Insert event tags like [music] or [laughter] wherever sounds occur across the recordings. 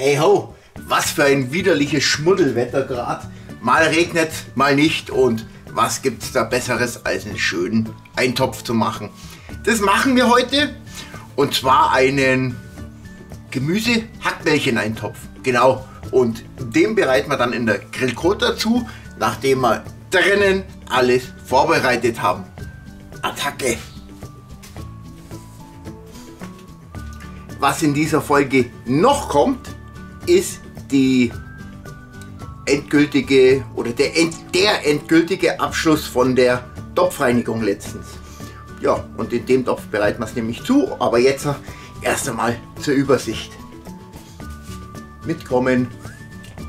Hey ho, was für ein widerliches Schmuddelwetter gerade. Mal regnet, mal nicht und was gibt's da besseres als einen schönen Eintopf zu machen. Das machen wir heute und zwar einen Gemüse-Hackbällchen-Eintopf. Genau. Und den bereiten wir dann in der Grillkot dazu, nachdem wir drinnen alles vorbereitet haben. Attacke! Was in dieser Folge noch kommt, ist die endgültige oder der, der endgültige Abschluss von der Topfreinigung letztens. Ja, und in dem Topf bereiten wir es nämlich zu, aber jetzt erst einmal zur Übersicht. Mitkommen.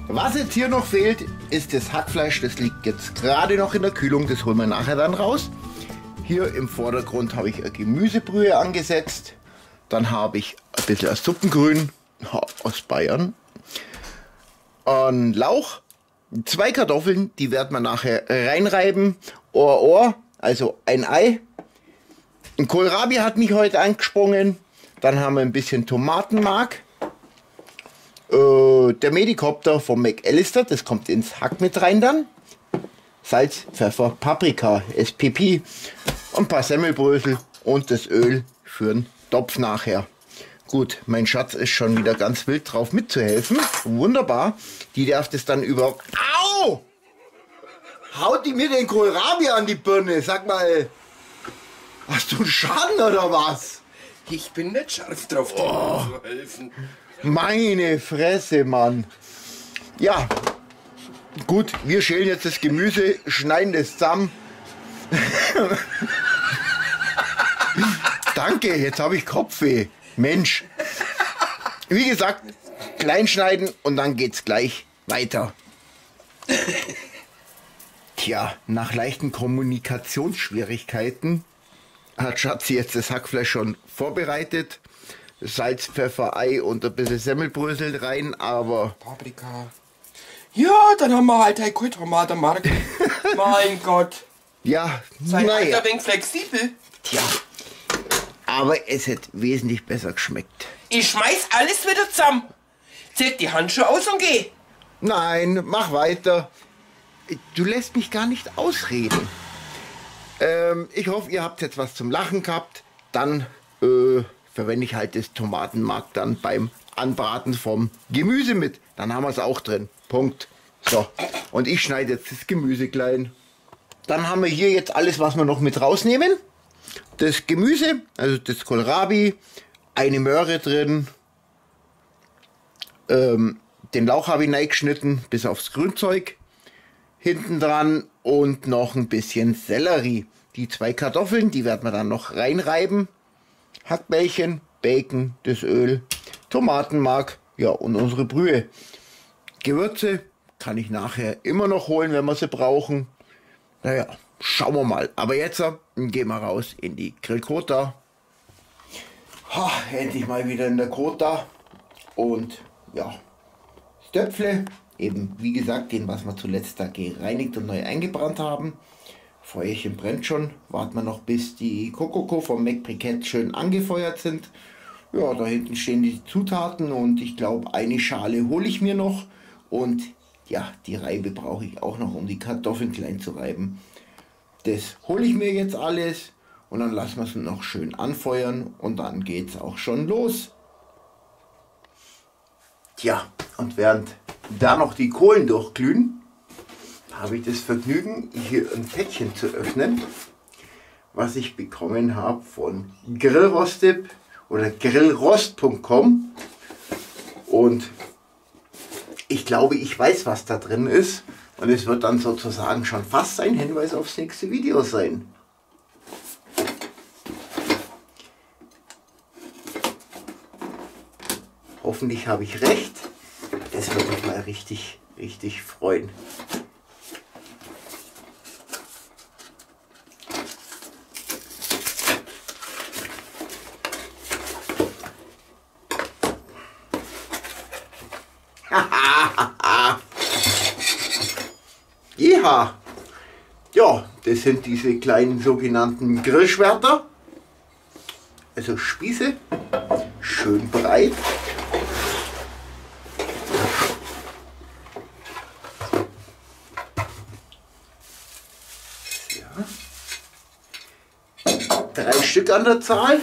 Was jetzt hier noch fehlt, ist das Hackfleisch. Das liegt jetzt gerade noch in der Kühlung. Das holen wir nachher dann raus. Hier im Vordergrund habe ich eine Gemüsebrühe angesetzt. Dann habe ich ein bisschen Suppengrün aus Bayern. Ein Lauch, zwei Kartoffeln, die werden wir nachher reinreiben. Ohr, Ohr, also ein Ei. Ein Kohlrabi hat mich heute angesprungen. Dann haben wir ein bisschen Tomatenmark. Äh, der Medikopter vom McAllister, das kommt ins Hack mit rein dann. Salz, Pfeffer, Paprika, SPP, ein paar Semmelbrösel und das Öl für den Topf nachher. Gut, mein Schatz ist schon wieder ganz wild drauf mitzuhelfen. Wunderbar. Die darf das dann über... Au! Haut die mir den Kohlrabi an die Birne? Sag mal, hast du einen Schaden oder was? Ich bin nicht scharf drauf, dir oh. zu helfen. Meine Fresse, Mann. Ja, gut, wir schälen jetzt das Gemüse, schneiden es zusammen. [laughs] Danke, jetzt habe ich Kopfweh. Mensch. Wie gesagt, klein schneiden und dann geht's gleich weiter. Tja, nach leichten Kommunikationsschwierigkeiten hat Schatzi jetzt das Hackfleisch schon vorbereitet. Salz, Pfeffer, Ei und ein bisschen Semmelbrösel rein, aber... Paprika. Ja, dann haben wir halt ein Kohltomatenmark. [laughs] mein Gott. Ja, Sei naja. ein wenig flexibel. Tja, aber es hätte wesentlich besser geschmeckt. Ich schmeiß alles wieder zusammen. Zieh die Handschuhe aus und geh. Nein, mach weiter. Du lässt mich gar nicht ausreden. Ähm, ich hoffe, ihr habt jetzt was zum Lachen gehabt. Dann äh, verwende ich halt das Tomatenmark dann beim Anbraten vom Gemüse mit. Dann haben wir es auch drin. Punkt. So, und ich schneide jetzt das Gemüse klein. Dann haben wir hier jetzt alles, was wir noch mit rausnehmen. Das Gemüse, also das Kohlrabi, eine Möhre drin. Ähm, den Lauch habe ich geschnitten bis aufs Grünzeug. Hinten dran und noch ein bisschen Sellerie. Die zwei Kartoffeln, die werden wir dann noch reinreiben. Hackbällchen, Bacon, das Öl, Tomatenmark, ja und unsere Brühe. Gewürze kann ich nachher immer noch holen, wenn wir sie brauchen. Naja, schauen wir mal. Aber jetzt gehen wir raus in die Grillkota. Endlich mal wieder in der Kota. Und ja, Stöpfle, eben wie gesagt, den, was wir zuletzt da gereinigt und neu eingebrannt haben. Feuerchen brennt schon. Warten wir noch, bis die Kokoko vom Mac Briquette schön angefeuert sind. Ja, da hinten stehen die Zutaten und ich glaube, eine Schale hole ich mir noch. Und ja, die Reibe brauche ich auch noch, um die Kartoffeln klein zu reiben. Das hole ich mir jetzt alles und dann lassen wir es noch schön anfeuern und dann geht es auch schon los. Tja, und während da noch die Kohlen durchglühen, habe ich das Vergnügen, hier ein Päckchen zu öffnen, was ich bekommen habe von Grillrostip oder grillrost.com. Und ich glaube, ich weiß, was da drin ist. Und es wird dann sozusagen schon fast ein Hinweis aufs nächste Video sein. Hoffentlich habe ich recht. Das wird mich mal richtig, richtig freuen. Reha. Ja, das sind diese kleinen sogenannten Grillschwerter. Also Spieße, schön breit. Ja. Drei Stück an der Zahl.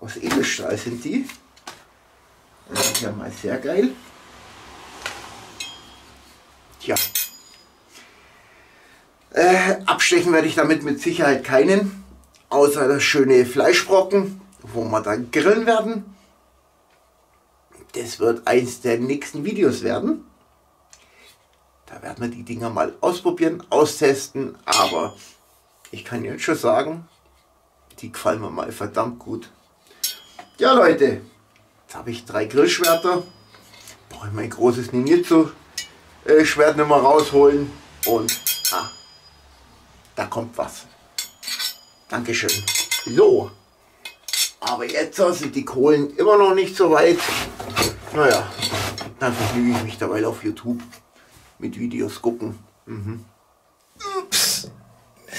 Aus Edelstahl sind die. Das ist ja mal sehr geil. Tja. Äh, abstechen werde ich damit mit Sicherheit keinen. Außer das schöne Fleischbrocken, wo wir dann grillen werden. Das wird eins der nächsten Videos werden. Da werden wir die Dinger mal ausprobieren, austesten. Aber ich kann jetzt schon sagen, die gefallen mir mal verdammt gut. Ja Leute, jetzt habe ich drei Grillschwerter. Brauche ich mein großes Ninjitsu äh, Schwert nicht mehr rausholen. Und ah, da kommt was. Dankeschön. So, aber jetzt sind die Kohlen immer noch nicht so weit. Naja, dann vergnüge ich mich dabei auf YouTube mit Videos gucken. Mhm. Ups.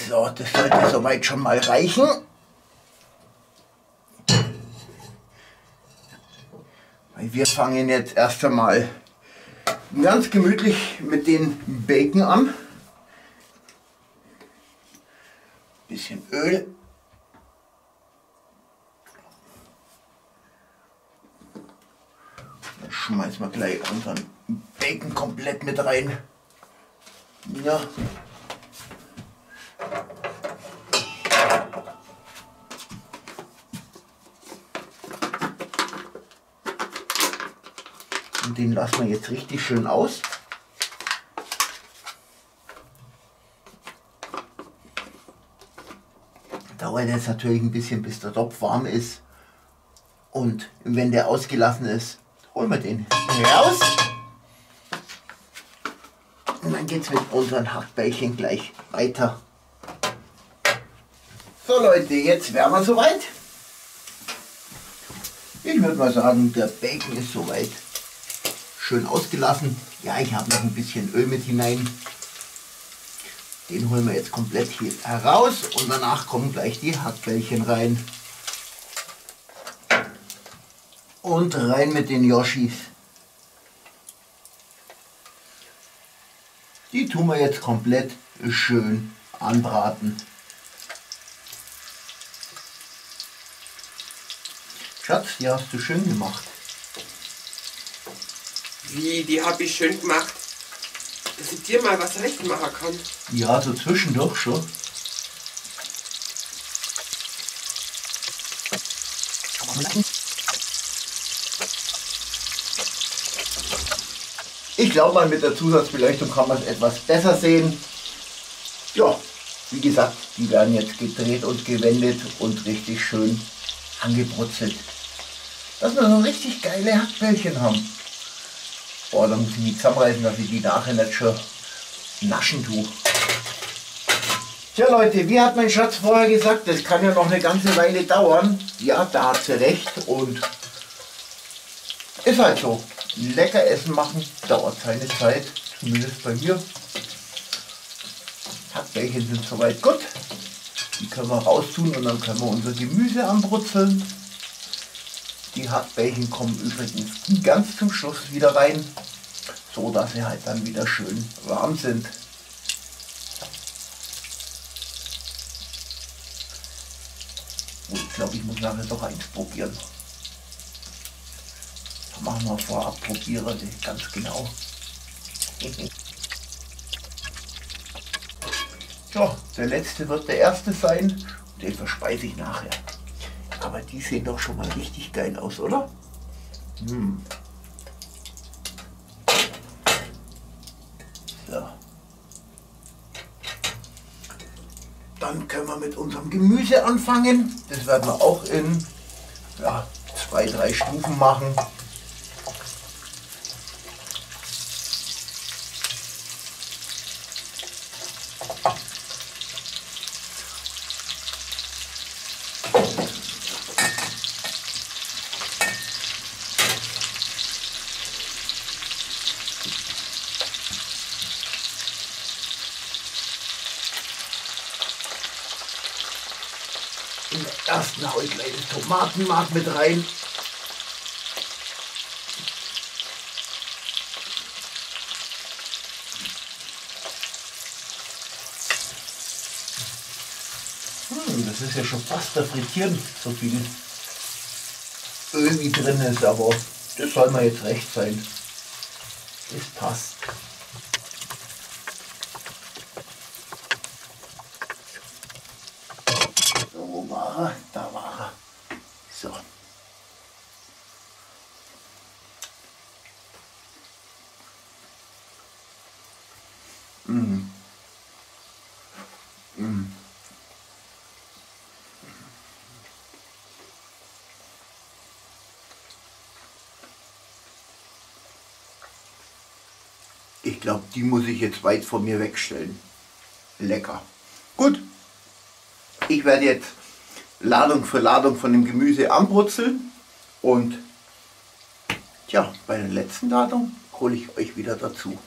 So, das sollte soweit schon mal reichen. Wir fangen jetzt erst einmal ganz gemütlich mit den Bacon an. Bisschen Öl. Dann schmeißen wir gleich unseren Bacon komplett mit rein. Ja. Den lassen wir jetzt richtig schön aus. Dauert jetzt natürlich ein bisschen, bis der Topf warm ist. Und wenn der ausgelassen ist, holen wir den raus. Und dann geht es mit unseren Hackbällchen gleich weiter. So Leute, jetzt wären wir soweit. Ich würde mal sagen, der Bacon ist soweit schön ausgelassen. Ja, ich habe noch ein bisschen Öl mit hinein. Den holen wir jetzt komplett hier heraus und danach kommen gleich die Hackbällchen rein. Und rein mit den Yoshis. Die tun wir jetzt komplett schön anbraten. Schatz, die hast du schön gemacht. Wie, die habe ich schön gemacht, dass ich dir mal was recht machen kann. Ja, so zwischendurch schon. Ich glaube mal, mit der Zusatzbeleuchtung kann man es etwas besser sehen. Ja, wie gesagt, die werden jetzt gedreht und gewendet und richtig schön angebrutzelt. Dass wir so richtig geile Hackbällchen haben. Boah, da muss ich mich zusammenreißen, dass ich die nachher nicht schon naschen tue. Tja Leute, wie hat mein Schatz vorher gesagt, das kann ja noch eine ganze Weile dauern. Ja, da hat sie recht und ist halt so. Lecker Essen machen dauert seine Zeit, zumindest bei mir. Hackbällchen sind soweit gut. Die können wir raustun und dann können wir unser Gemüse anbrutzeln. Die Hackbällchen kommen übrigens ganz zum Schluss wieder rein, so dass sie halt dann wieder schön warm sind. Und ich glaube, ich muss nachher doch eins probieren. Da machen wir vorab probiere ganz genau. [laughs] So, der letzte wird der erste sein. Den verspeise ich nachher. Aber die sehen doch schon mal richtig geil aus, oder? Hm. So. Dann können wir mit unserem Gemüse anfangen. Das werden wir auch in ja, zwei, drei Stufen machen. Tomatenmark mit rein. Hm, das ist ja schon fast der Frittieren, so viel Öl wie drin ist, aber das soll mir jetzt recht sein. Das passt. So, wo war er? Da war er. So. Mm. Mm. Ich glaube, die muss ich jetzt weit von mir wegstellen. Lecker. Gut. Ich werde jetzt Ladung für Ladung von dem Gemüse anbrutzeln und tja, bei der letzten Ladung hole ich euch wieder dazu.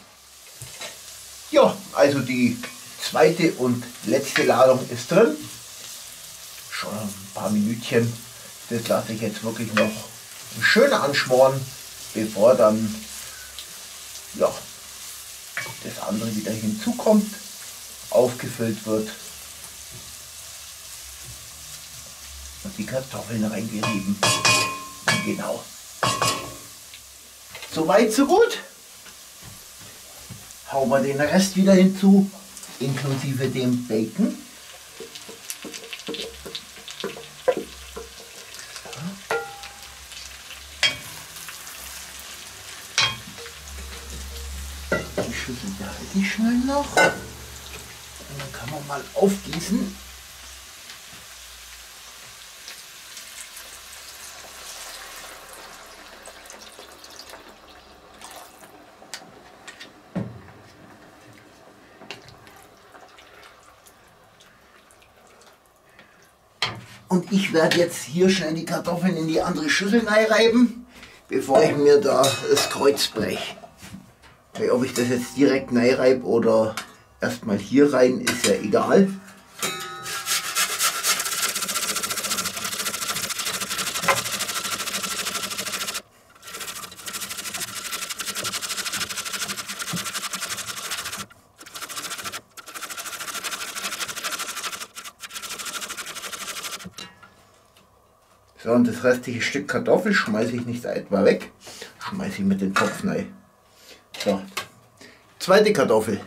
Ja, also die zweite und letzte Ladung ist drin. Schon ein paar Minütchen. Das lasse ich jetzt wirklich noch schön anschmoren, bevor dann ja, das andere wieder hinzukommt, aufgefüllt wird und die Kartoffeln reingerieben. Genau. Soweit, so gut. Hauen wir den Rest wieder hinzu, inklusive dem Bacon. Die Schüssel schnell noch. Und dann kann man mal aufgießen. Und ich werde jetzt hier schnell die Kartoffeln in die andere Schüssel reiben, bevor ich mir da das Kreuz breche. Ob ich das jetzt direkt reibe oder erstmal hier rein, ist ja egal. So, und das restliche Stück Kartoffel schmeiße ich nicht etwa weg, schmeiße ich mit den Topf rein. Zweite Kartoffel.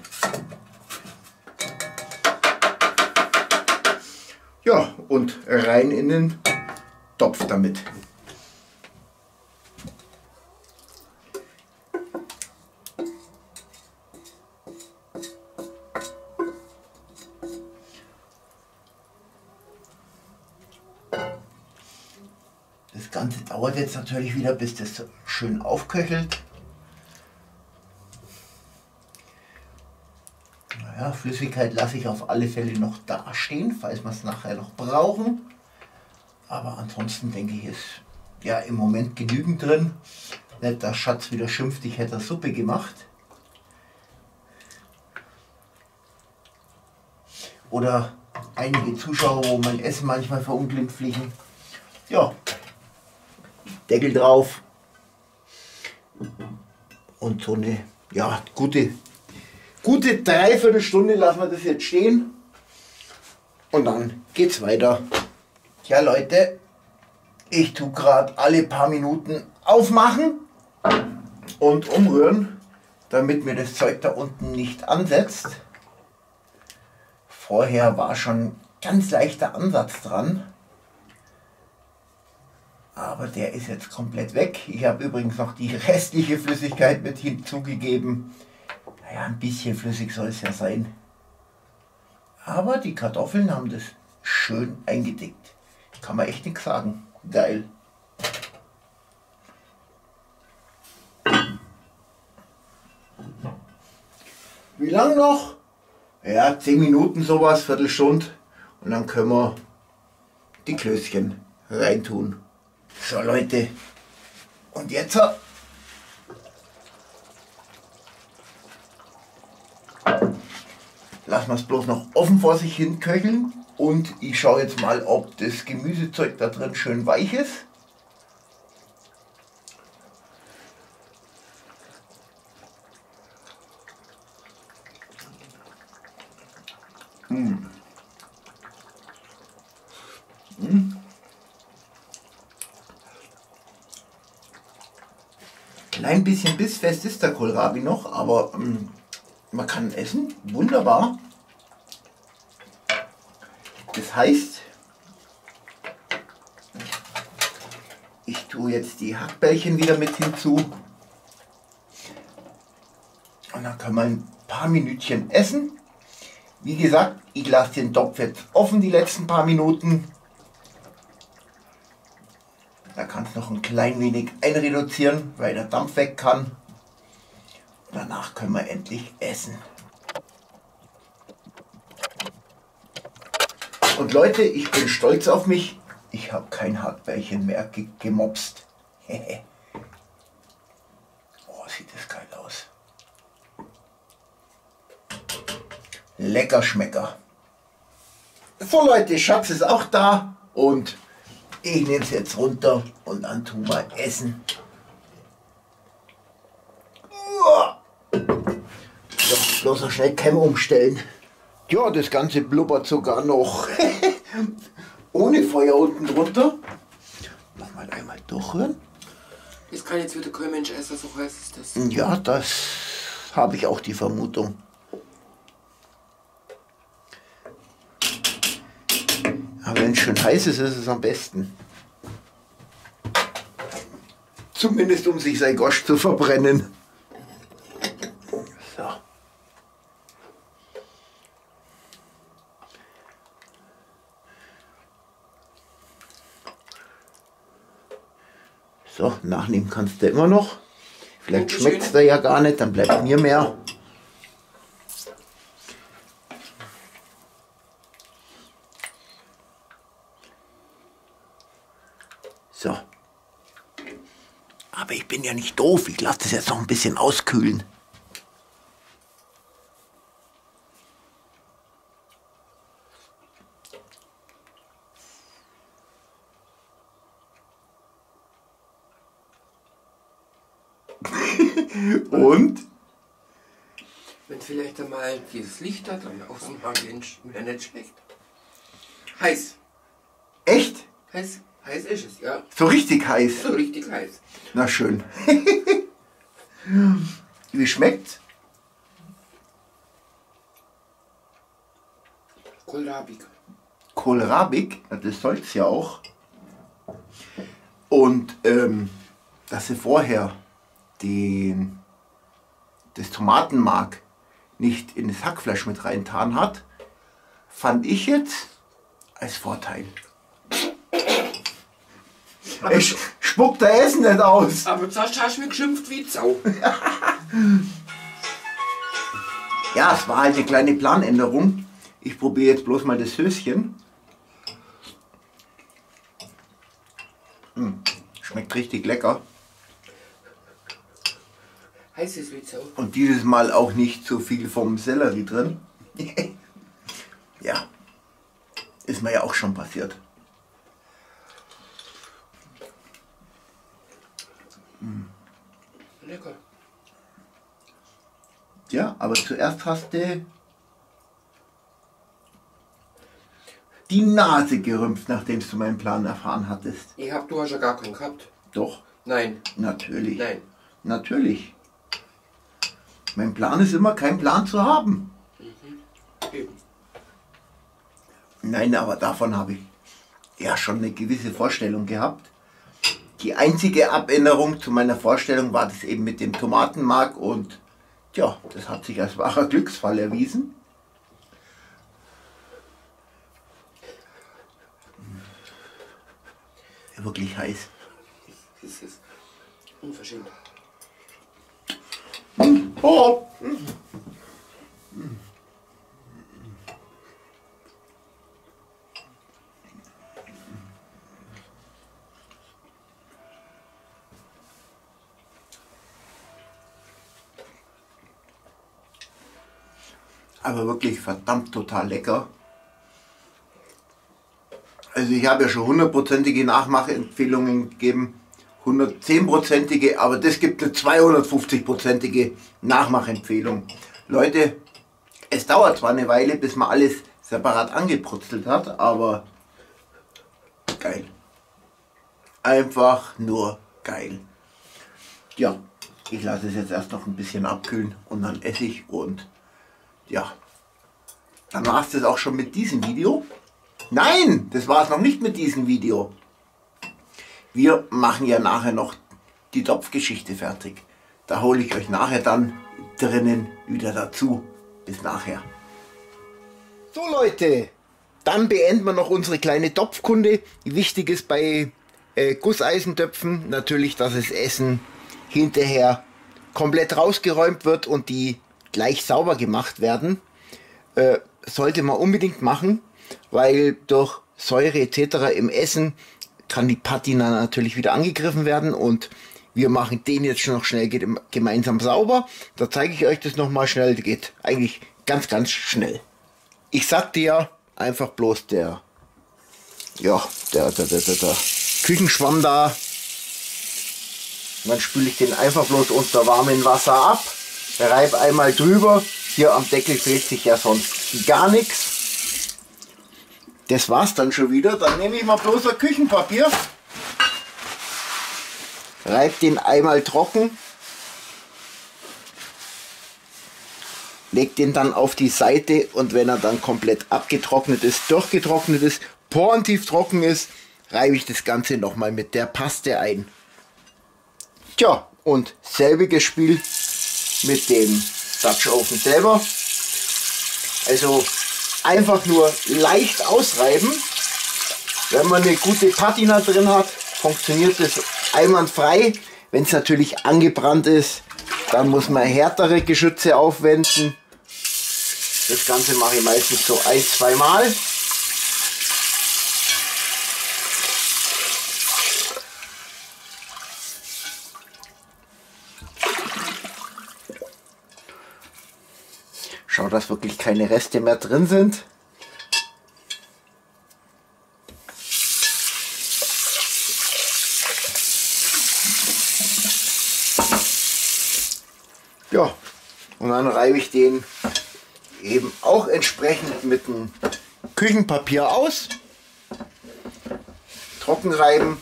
Ja, und rein in den Topf damit. Das Ganze dauert jetzt natürlich wieder, bis das schön aufköchelt. Naja, Flüssigkeit lasse ich auf alle Fälle noch da stehen, falls wir es nachher noch brauchen. Aber ansonsten denke ich, ist ja im Moment genügend drin. Nicht, dass Schatz wieder schimpft, ich hätte Suppe gemacht. Oder einige Zuschauer, wo mein Essen manchmal verunglimpflichen. Ja, Deckel drauf. Und so eine ja, gute, gute Dreiviertelstunde lassen wir das jetzt stehen. Und dann geht's weiter. Ja Leute, ich tue gerade alle paar Minuten aufmachen und umrühren, damit mir das Zeug da unten nicht ansetzt. Vorher war schon ganz leichter Ansatz dran. Aber der ist jetzt komplett weg. Ich habe übrigens noch die restliche Flüssigkeit mit hinzugegeben. Naja, ein bisschen flüssig soll es ja sein. Aber die Kartoffeln haben das schön eingedickt. Kann man echt nichts sagen. Geil. Wie lang noch? Ja, 10 Minuten sowas, Viertelstunde. Und dann können wir die Klößchen reintun. So Leute, und jetzt lassen wir es bloß noch offen vor sich hin köcheln. Und ich schaue jetzt mal, ob das Gemüsezeug da drin schön weich ist. Hm. Klein bisschen bissfest ist der Kohlrabi noch, aber ähm, man kann essen. Wunderbar. Heißt, ich tue jetzt die Hackbällchen wieder mit hinzu. Und dann kann man ein paar Minütchen essen. Wie gesagt, ich lasse den Topf jetzt offen die letzten paar Minuten. Da kann es noch ein klein wenig einreduzieren, weil der Dampf weg kann. Danach können wir endlich essen. Und Leute, ich bin stolz auf mich. Ich habe kein Hackbällchen mehr ge gemopst. [laughs] oh, sieht das geil aus. Lecker Schmecker. So Leute, Schatz ist auch da und ich nehme es jetzt runter und dann tun wir essen. So, bloß noch schnell Cam umstellen. Ja, das Ganze blubbert sogar noch [laughs] ohne Feuer unten drunter. Nochmal einmal durchrühren. Das kann jetzt wieder kein Mensch essen, so heiß ist das. Ja, das habe ich auch die Vermutung. Aber wenn es schön heiß ist, ist es am besten. Zumindest um sich sein Gosch zu verbrennen. So. So, nachnehmen kannst du immer noch. Vielleicht schmeckt es da ja gar nicht, dann bleibt mir mehr. So. Aber ich bin ja nicht doof, ich lasse das jetzt noch ein bisschen auskühlen. Und? Wenn vielleicht einmal dieses Licht da außen wäre nicht schlecht. Heiß. Echt? Heiß, heiß ist es, ja. So richtig heiß. So richtig heiß. Na schön. [laughs] Wie schmeckt's? Kohlrabig, ja, das soll's ja auch. Und ähm, dass sie vorher den, das Tomatenmark nicht in das Hackfleisch mit reintan hat, fand ich jetzt als Vorteil. Ich spuck da Essen nicht aus. Aber zuerst hast du mich geschimpft wie Sau. [laughs] Ja, es war halt eine kleine Planänderung. Ich probiere jetzt bloß mal das Höschen. Hm, schmeckt richtig lecker. Heiß ist wie Sau. Und dieses Mal auch nicht so viel vom Sellerie drin. [laughs] ja, ist mir ja auch schon passiert. Lecker. Ja, aber zuerst hast du die Nase gerümpft, nachdem du meinen Plan erfahren hattest. Ich hab, du hast ja gar keinen gehabt. Doch, Nein, natürlich. nein. Natürlich. Mein Plan ist immer, keinen Plan zu haben. Eben. Nein, aber davon habe ich ja schon eine gewisse Vorstellung gehabt. Die einzige Abänderung zu meiner Vorstellung war das eben mit dem Tomatenmark und ja, das hat sich als wahrer Glücksfall erwiesen. Wirklich heiß. Das ist unverschämt. Oh. Aber wirklich verdammt total lecker. Also ich habe ja schon hundertprozentige Nachmacheempfehlungen gegeben. 110-prozentige, aber das gibt eine 250-prozentige Nachmachempfehlung. Leute, es dauert zwar eine Weile, bis man alles separat angebrutzelt hat, aber geil. Einfach nur geil. Ja, ich lasse es jetzt erst noch ein bisschen abkühlen und dann esse ich und ja, dann war es das auch schon mit diesem Video. Nein, das war es noch nicht mit diesem Video. Wir machen ja nachher noch die Topfgeschichte fertig. Da hole ich euch nachher dann drinnen wieder dazu. Bis nachher. So Leute, dann beenden wir noch unsere kleine Topfkunde. Wichtig ist bei äh, Gusseisentöpfen natürlich, dass das Essen hinterher komplett rausgeräumt wird und die gleich sauber gemacht werden. Äh, sollte man unbedingt machen, weil durch Säure etc. im Essen kann die Patina natürlich wieder angegriffen werden und wir machen den jetzt schon noch schnell gemeinsam sauber. Da zeige ich euch das nochmal schnell. Das geht eigentlich ganz, ganz schnell. Ich sagte ja, einfach bloß der, ja, der, der, der, der, der Küchenschwamm da. dann spüle ich den einfach bloß unter warmem Wasser ab. Reibe einmal drüber. Hier am Deckel fehlt sich ja sonst gar nichts. Das war's dann schon wieder. Dann nehme ich mal bloß ein Küchenpapier. Reib den einmal trocken. Leg den dann auf die Seite und wenn er dann komplett abgetrocknet ist, durchgetrocknet ist, porentief trocken ist, reibe ich das Ganze nochmal mit der Paste ein. Tja, und selbiges Spiel mit dem Dutch Oven selber. Also einfach nur leicht ausreiben. Wenn man eine gute Patina drin hat, funktioniert das einwandfrei. Wenn es natürlich angebrannt ist, dann muss man härtere Geschütze aufwenden. Das Ganze mache ich meistens so ein, zwei Mal. Schau, dass wirklich keine Reste mehr drin sind. Ja, und dann reibe ich den eben auch entsprechend mit dem Küchenpapier aus. Trocken reiben.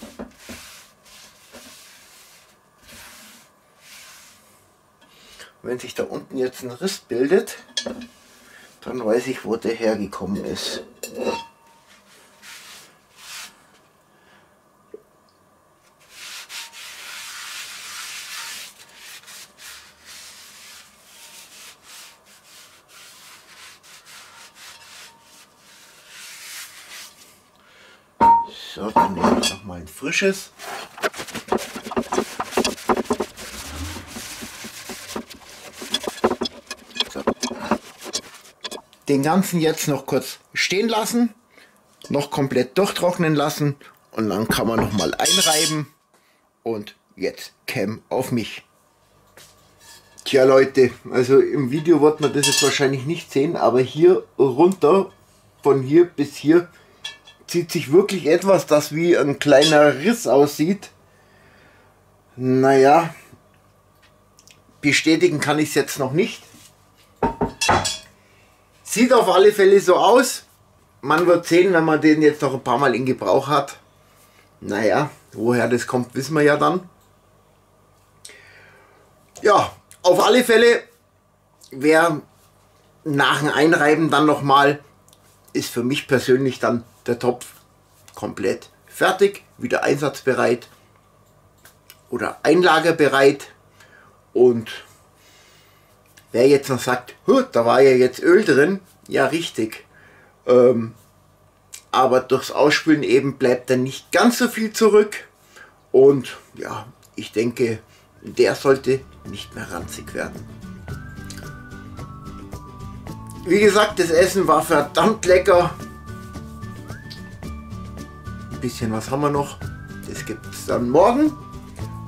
wenn sich da unten jetzt ein Riss bildet, dann weiß ich, wo der hergekommen ist. So, dann nehme ich noch mal ein frisches. Den ganzen jetzt noch kurz stehen lassen, noch komplett durchtrocknen lassen und dann kann man noch mal einreiben und jetzt Cam auf mich. Tja Leute, also im Video wird man das jetzt wahrscheinlich nicht sehen, aber hier runter, von hier bis hier, zieht sich wirklich etwas, das wie ein kleiner Riss aussieht. Naja, bestätigen kann ich es jetzt noch nicht. Sieht auf alle Fälle so aus. Man wird sehen, wenn man den jetzt noch ein paar Mal in Gebrauch hat. Naja, woher das kommt, wissen wir ja dann. Ja, auf alle Fälle, wer nach dem Einreiben dann nochmal, ist für mich persönlich dann der Topf komplett fertig, wieder einsatzbereit oder einlagerbereit. Und Wer jetzt noch sagt, da war ja jetzt Öl drin, ja richtig. Ähm, aber durchs Ausspülen eben bleibt dann nicht ganz so viel zurück. Und ja, ich denke, der sollte nicht mehr ranzig werden. Wie gesagt, das Essen war verdammt lecker. Ein bisschen was haben wir noch. Das gibt es dann morgen.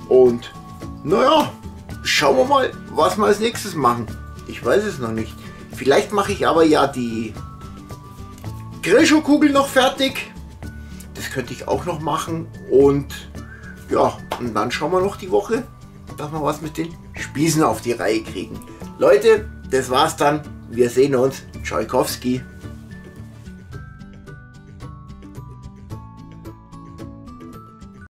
Und naja, schauen wir mal, was wir als nächstes machen. Ich weiß es noch nicht. Vielleicht mache ich aber ja die Grillschokugel noch fertig. das könnte ich auch noch machen. Und ja, und dann schauen wir noch die Woche, dass wir was mit den Spießen auf die Reihe kriegen. Leute, das war's dann. Wir sehen uns. Tschaikowski.